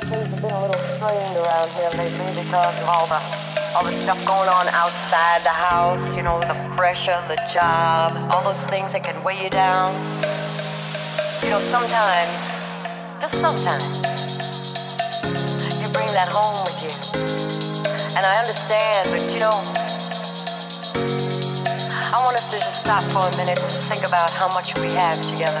things have been a little strained around here lately because of all the all the stuff going on outside the house, you know, the pressure, the job, all those things that can weigh you down. You know, sometimes, just sometimes, you bring that home with you. And I understand, but you know, I want us to just stop for a minute and think about how much we have together.